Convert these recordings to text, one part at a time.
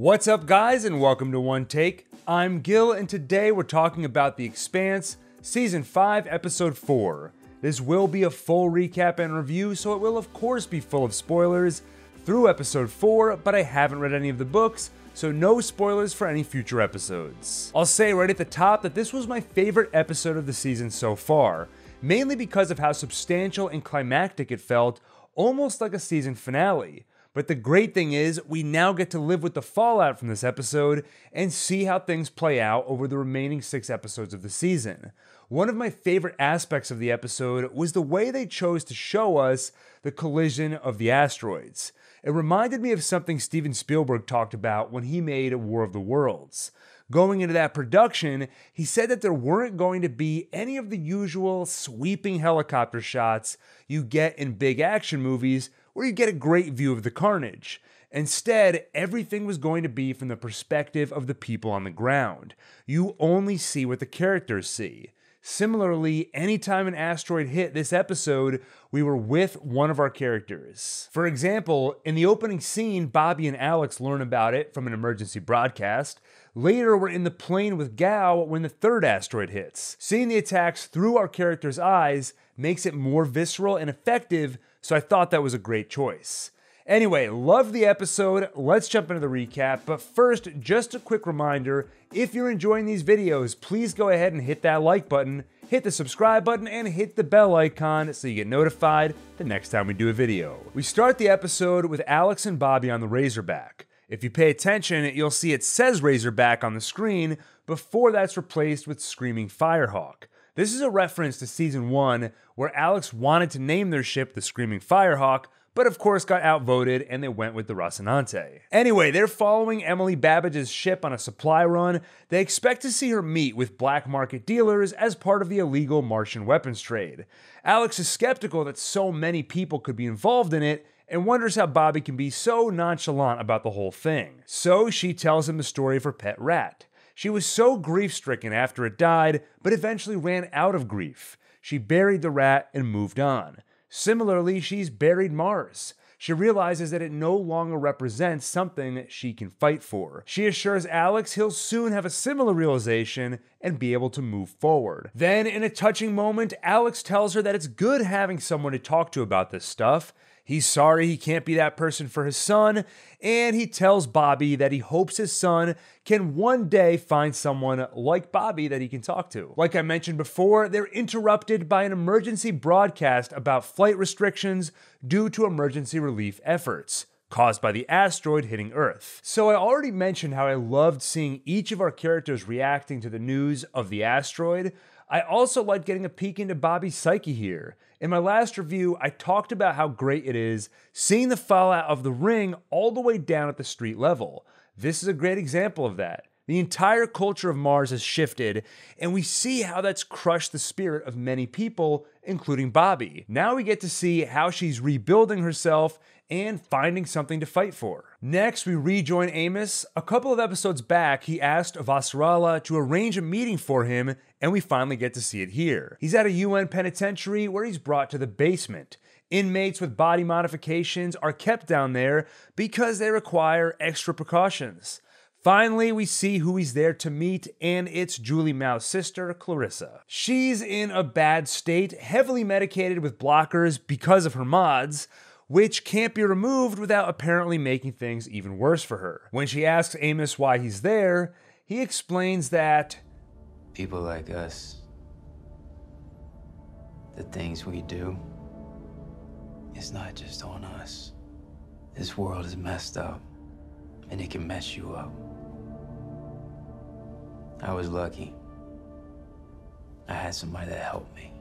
What's up, guys, and welcome to One Take. I'm Gil, and today we're talking about The Expanse, Season 5, Episode 4. This will be a full recap and review, so it will, of course, be full of spoilers through Episode 4, but I haven't read any of the books, so no spoilers for any future episodes. I'll say right at the top that this was my favorite episode of the season so far, mainly because of how substantial and climactic it felt, almost like a season finale. But the great thing is, we now get to live with the fallout from this episode and see how things play out over the remaining six episodes of the season. One of my favorite aspects of the episode was the way they chose to show us the collision of the asteroids. It reminded me of something Steven Spielberg talked about when he made War of the Worlds. Going into that production, he said that there weren't going to be any of the usual sweeping helicopter shots you get in big action movies where you get a great view of the carnage. Instead, everything was going to be from the perspective of the people on the ground. You only see what the characters see. Similarly, anytime an asteroid hit this episode, we were with one of our characters. For example, in the opening scene, Bobbie and Alex learn about it from an emergency broadcast. Later, we're in the plane with Gao when the third asteroid hits. Seeing the attacks through our characters' eyes makes it more visceral and effective, so I thought that was a great choice. Anyway, love the episode. Let's jump into the recap. But first, just a quick reminder if you're enjoying these videos, please go ahead and hit that like button, hit the subscribe button, and hit the bell icon so you get notified the next time we do a video. We start the episode with Alex and Bobbie on the Razorback. If you pay attention, you'll see it says Razorback on the screen before that's replaced with Screaming Firehawk. This is a reference to season 1, where Alex wanted to name their ship the Screaming Firehawk, but of course got outvoted and they went with the Rocinante. Anyway, they're following Emily Babbage's ship on a supply run. They expect to see her meet with black market dealers as part of the illegal Martian weapons trade. Alex is skeptical that so many people could be involved in it and wonders how Bobbie can be so nonchalant about the whole thing. So she tells him the story of her pet rat. She was so grief stricken after it died, but eventually ran out of grief. She buried the rat and moved on. Similarly, she's buried Mars. She realizes that it no longer represents something she can fight for. She assures Alex he'll soon have a similar realization and be able to move forward. Then, in a touching moment, Alex tells her that it's good having someone to talk to about this stuff, He's sorry he can't be that person for his son, and he tells Bobbie that he hopes his son can one day find someone like Bobbie that he can talk to. Like I mentioned before, they're interrupted by an emergency broadcast about flight restrictions due to emergency relief efforts caused by the asteroid hitting Earth. So I already mentioned how I loved seeing each of our characters reacting to the news of the asteroid. I also liked getting a peek into Bobbie's psyche here. In my last review, I talked about how great it is seeing the fallout of the ring all the way down at the street level. This is a great example of that. The entire culture of Mars has shifted, and we see how that's crushed the spirit of many people, including Bobbie. Now we get to see how she's rebuilding herself and finding something to fight for. Next, we rejoin Amos. A couple of episodes back, he asked Avasarala to arrange a meeting for him, and we finally get to see it here. He's at a UN penitentiary where he's brought to the basement. Inmates with body modifications are kept down there because they require extra precautions. Finally, we see who he's there to meet, and it's Julie Mao's sister, Clarissa. She's in a bad state, heavily medicated with blockers because of her mods, which can't be removed without apparently making things even worse for her. When she asks Amos why he's there, he explains that people like us, the things we do, it's not just on us. This world is messed up, and it can mess you up. I was lucky. I had somebody that helped me.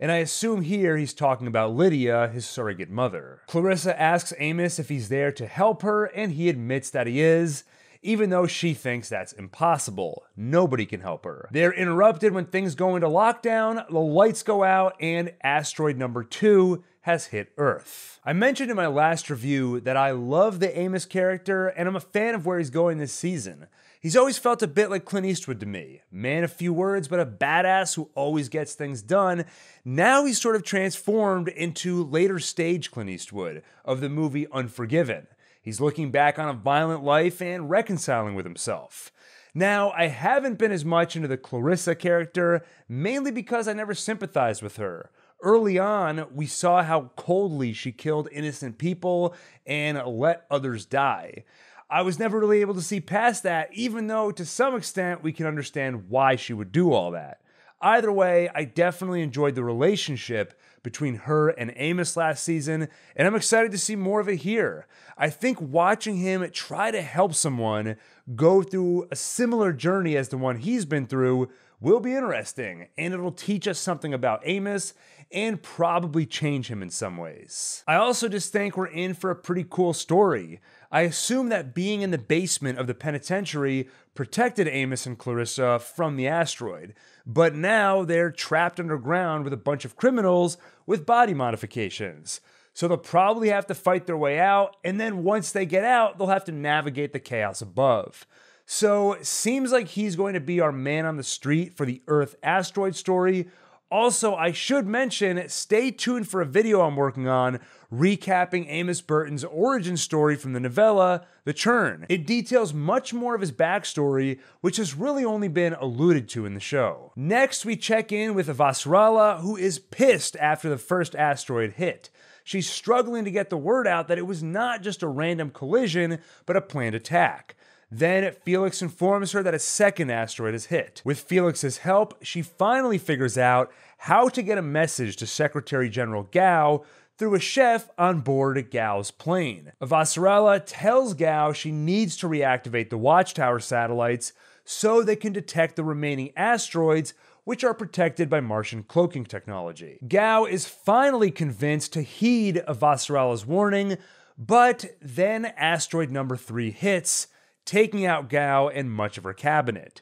And I assume here he's talking about Lydia, his surrogate mother. Clarissa asks Amos if he's there to help her, and he admits that he is, even though she thinks that's impossible. Nobody can help her. They're interrupted when things go into lockdown, the lights go out, and asteroid number two has hit Earth. I mentioned in my last review that I love the Amos character and I'm a fan of where he's going this season. He's always felt a bit like Clint Eastwood to me. Man of few words, but a badass who always gets things done. Now he's sort of transformed into later stage Clint Eastwood of the movie Unforgiven. He's looking back on a violent life and reconciling with himself. Now, I haven't been as much into the Clarissa character, mainly because I never sympathized with her. Early on, we saw how coldly she killed innocent people and let others die. I was never really able to see past that, even though to some extent we can understand why she would do all that. Either way, I definitely enjoyed the relationship between her and Amos last season, and I'm excited to see more of it here. I think watching him try to help someone go through a similar journey as the one he's been through will be interesting, and it'll teach us something about Amos and probably change him in some ways. I also just think we're in for a pretty cool story. I assume that being in the basement of the penitentiary protected Amos and Clarissa from the asteroid, but now they're trapped underground with a bunch of criminals with body modifications. So they'll probably have to fight their way out, and then once they get out, they'll have to navigate the chaos above. So, seems like he's going to be our man on the street for the Earth asteroid story, also, I should mention, stay tuned for a video I'm working on recapping Amos Burton's origin story from the novella, The Churn. It details much more of his backstory, which has really only been alluded to in the show. Next, we check in with Avasarala, who is pissed after the first asteroid hit. She's struggling to get the word out that it was not just a random collision, but a planned attack. Then Felix informs her that a second asteroid has hit. With Felix's help, she finally figures out how to get a message to Secretary General Gao through a chef on board Gao's plane. Avasarala tells Gao she needs to reactivate the Watchtower satellites so they can detect the remaining asteroids which are protected by Martian cloaking technology. Gao is finally convinced to heed Avasarala's warning, but then asteroid number 3 hits taking out Gao and much of her cabinet.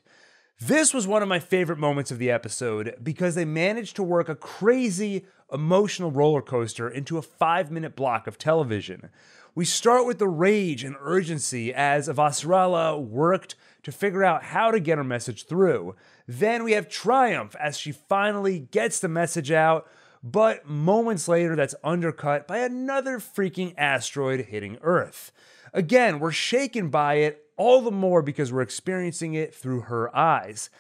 This was one of my favorite moments of the episode because they managed to work a crazy emotional roller coaster into a five minute block of television. We start with the rage and urgency as Avasarala worked to figure out how to get her message through. Then we have triumph as she finally gets the message out, but moments later, that's undercut by another freaking asteroid hitting Earth. Again, we're shaken by it all the more because we're experiencing it through her eyes.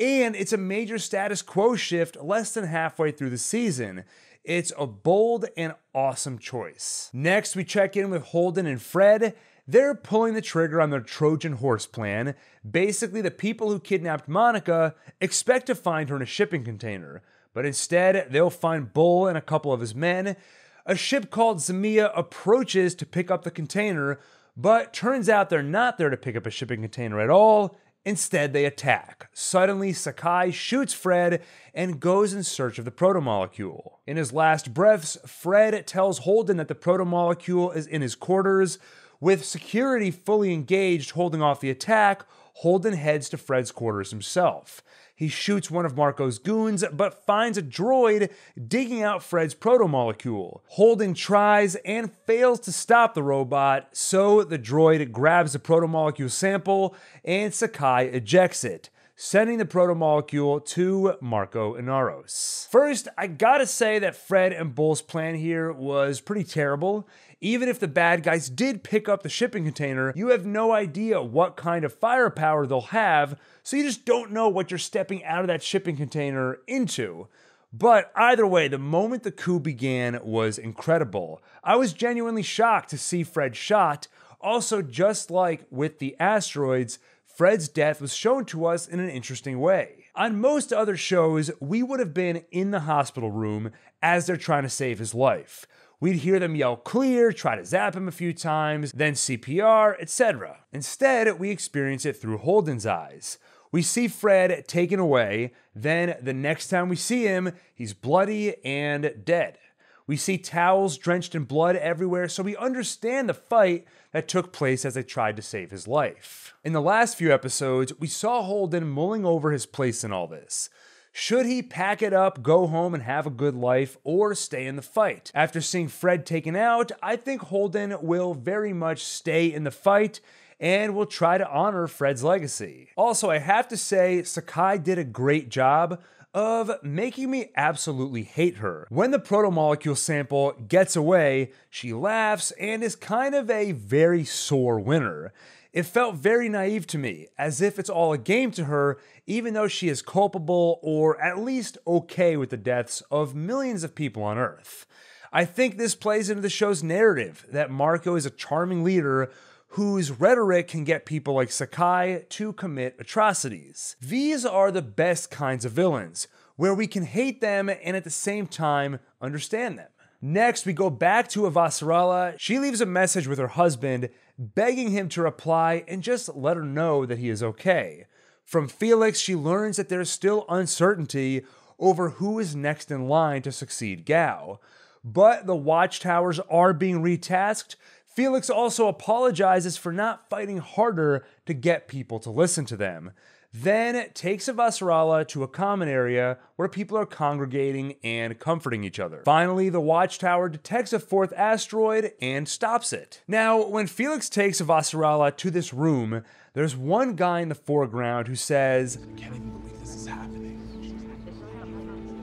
And it's a major status quo shift less than halfway through the season. It's a bold and awesome choice. Next, we check in with Holden and Fred. They're pulling the trigger on their Trojan horse plan. Basically, the people who kidnapped Monica expect to find her in a shipping container, but instead, they'll find Bull and a couple of his men. A ship called Zamia approaches to pick up the container, but turns out they're not there to pick up a shipping container at all. Instead, they attack. Suddenly, Sakai shoots Fred and goes in search of the protomolecule. In his last breaths, Fred tells Holden that the protomolecule is in his quarters. With security fully engaged holding off the attack, Holden heads to Fred's quarters himself. He shoots one of Marco's goons, but finds a droid digging out Fred's protomolecule. Holden tries and fails to stop the robot, so the droid grabs the protomolecule sample and Sakai ejects it sending the protomolecule to Marco Inaros. First, I gotta say that Fred and Bull's plan here was pretty terrible. Even if the bad guys did pick up the shipping container, you have no idea what kind of firepower they'll have, so you just don't know what you're stepping out of that shipping container into. But either way, the moment the coup began was incredible. I was genuinely shocked to see Fred shot. Also, just like with the asteroids, Fred's death was shown to us in an interesting way. On most other shows, we would have been in the hospital room as they're trying to save his life. We'd hear them yell clear, try to zap him a few times, then CPR, etc. Instead, we experience it through Holden's eyes. We see Fred taken away, then the next time we see him, he's bloody and dead. We see towels drenched in blood everywhere, so we understand the fight that took place as they tried to save his life. In the last few episodes, we saw Holden mulling over his place in all this. Should he pack it up, go home, and have a good life, or stay in the fight? After seeing Fred taken out, I think Holden will very much stay in the fight and will try to honor Fred's legacy. Also, I have to say, Sakai did a great job of making me absolutely hate her. When the protomolecule sample gets away, she laughs and is kind of a very sore winner. It felt very naive to me, as if it's all a game to her, even though she is culpable or at least okay with the deaths of millions of people on Earth. I think this plays into the show's narrative that Marco is a charming leader whose rhetoric can get people like Sakai to commit atrocities. These are the best kinds of villains, where we can hate them and at the same time understand them. Next, we go back to Avasarala. She leaves a message with her husband, begging him to reply and just let her know that he is okay. From Felix, she learns that there is still uncertainty over who is next in line to succeed Gao. But the watchtowers are being retasked, Felix also apologizes for not fighting harder to get people to listen to them. Then takes a Avasarala to a common area where people are congregating and comforting each other. Finally, the Watchtower detects a fourth asteroid and stops it. Now, when Felix takes a Avasarala to this room, there's one guy in the foreground who says, I can't even believe this is happening.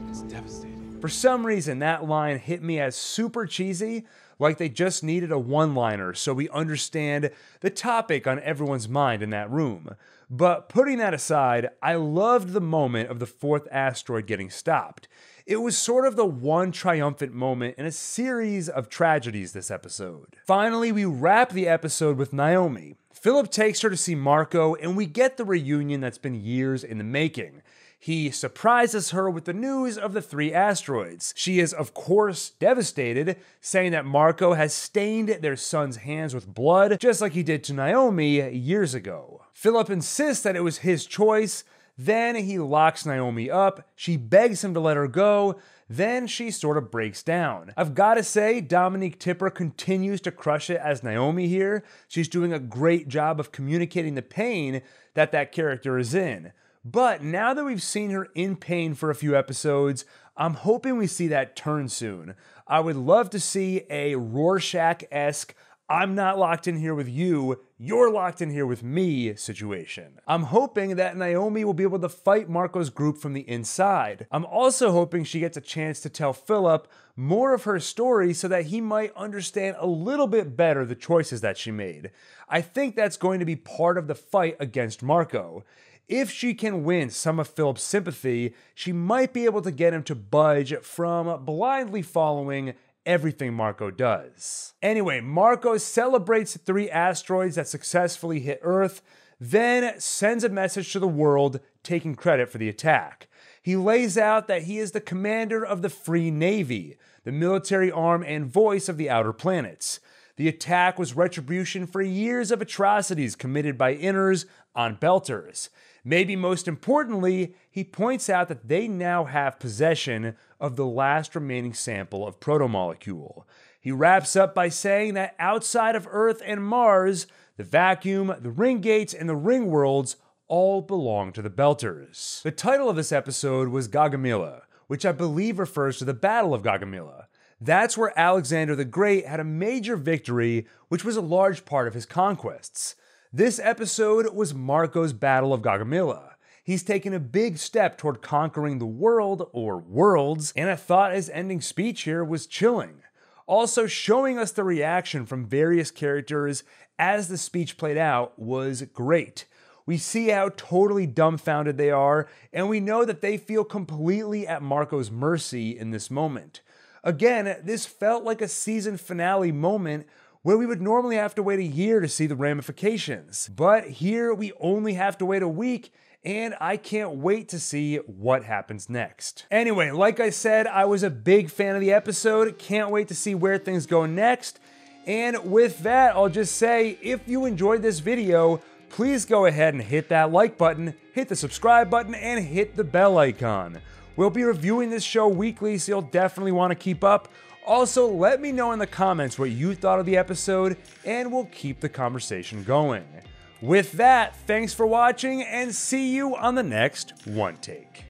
It's devastating. For some reason, that line hit me as super cheesy, like they just needed a one liner so we understand the topic on everyone's mind in that room. But putting that aside, I loved the moment of the fourth asteroid getting stopped. It was sort of the one triumphant moment in a series of tragedies this episode. Finally, we wrap the episode with Naomi. Philip takes her to see Marco, and we get the reunion that's been years in the making. He surprises her with the news of the three asteroids. She is, of course, devastated, saying that Marco has stained their son's hands with blood, just like he did to Naomi years ago. Philip insists that it was his choice. Then he locks Naomi up. She begs him to let her go. Then she sort of breaks down. I've got to say, Dominique Tipper continues to crush it as Naomi here. She's doing a great job of communicating the pain that that character is in. But now that we've seen her in pain for a few episodes, I'm hoping we see that turn soon. I would love to see a Rorschach esque I'm not locked in here with you, you're locked in here with me situation. I'm hoping that Naomi will be able to fight Marco's group from the inside. I'm also hoping she gets a chance to tell Philip more of her story so that he might understand a little bit better the choices that she made. I think that's going to be part of the fight against Marco. If she can win some of Philip's sympathy, she might be able to get him to budge from blindly following everything Marco does. Anyway, Marco celebrates the three asteroids that successfully hit Earth, then sends a message to the world taking credit for the attack. He lays out that he is the commander of the Free Navy, the military arm and voice of the outer planets. The attack was retribution for years of atrocities committed by inners on Belters. Maybe most importantly, he points out that they now have possession of the last remaining sample of protomolecule. He wraps up by saying that outside of Earth and Mars, the vacuum, the ring gates, and the ring worlds all belong to the Belters. The title of this episode was Gaugamela, which I believe refers to the Battle of Gaugamela. That's where Alexander the Great had a major victory, which was a large part of his conquests. This episode was Marco's Battle of Gaugamela. He's taken a big step toward conquering the world, or worlds, and I thought his ending speech here was chilling. Also, showing us the reaction from various characters as the speech played out was great. We see how totally dumbfounded they are, and we know that they feel completely at Marco's mercy in this moment. Again, this felt like a season finale moment where we would normally have to wait a year to see the ramifications. But here we only have to wait a week, and I can't wait to see what happens next. Anyway, like I said, I was a big fan of the episode. Can't wait to see where things go next. And with that, I'll just say if you enjoyed this video, please go ahead and hit that like button, hit the subscribe button, and hit the bell icon. We'll be reviewing this show weekly, so you'll definitely want to keep up. Also, let me know in the comments what you thought of the episode, and we'll keep the conversation going. With that, thanks for watching, and see you on the next One Take.